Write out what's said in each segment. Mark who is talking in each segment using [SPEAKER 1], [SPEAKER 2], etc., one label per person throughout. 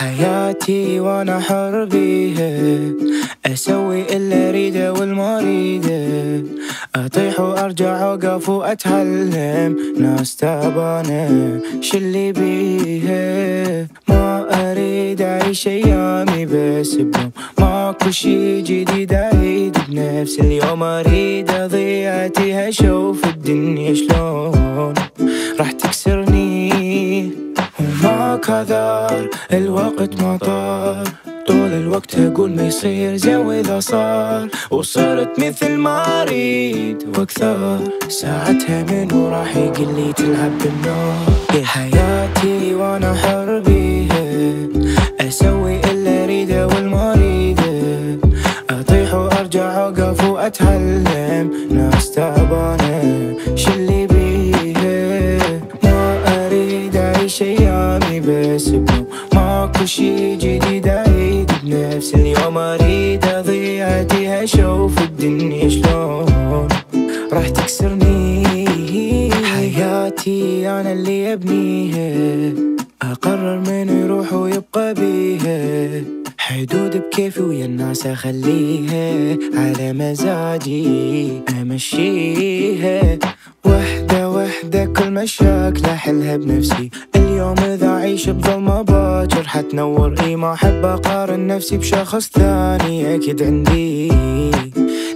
[SPEAKER 1] حياتي وأنا حر بيها. أسوي اللي أريده والما اريده أطيح وأرجع أوقف وأتعلم. ناس تعبانة شلي بيها؟ ما أريد أعيش أيامي بس بيوم ماكو شي جديد اعيد بنفس اليوم. أريد اضيعتي أشوف الدنيا شلون. راح تكسرني وما كثر الوقت ما طار طول الوقت أقول ما يصير زين وإذا صار. وصرت مثل ما أريد وأكثر. ساعتها منو راح يقول لي تلعب بالنار يا حياتي وأنا حر بيها. أسوي اللي أريده والما اريده أطيح وأرجع أوقف وأتعلم. ناس تعبانة شلي شي جديد بنفس اليوم أريد اضيعتي أشوف الدنيا شلون. راح تكسرني حياتي أنا اللي أبنيها. أقرر منو يروح ويبقى بيها. حدود بكيفي ويا الناس أخليها. على مزاجي أمشيها. وحدة وحدة كل مشاكل أحلها بنفسي. اليوم إذا أعيش بظلمة باكر حتنور إي ما أحب أقارن نفسي بشخص ثاني أكيد عندي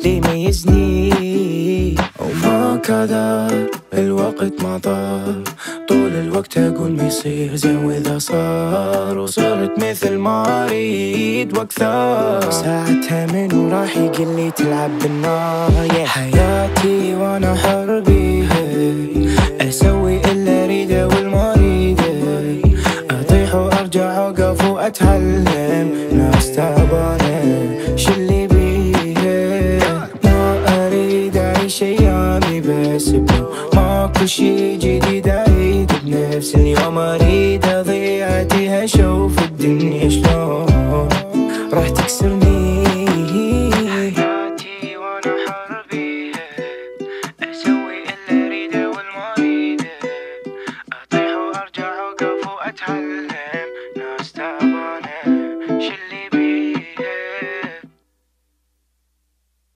[SPEAKER 1] لي يميزني وما كدر الوقت ما طار طول الوقت أقول ما يصير زين وإذا صار. وصرت مثل ما أريد وأكثر. ساعتها منو راح يقول لي تلعب بالنار. يا حياتي وأنا حر اوقف واتعلم ناس تعبانه شلي بيها ما أريد اعيش ايامي بس ماكو شي جديد اعيد بنفس اليوم أريد الدنيا شلون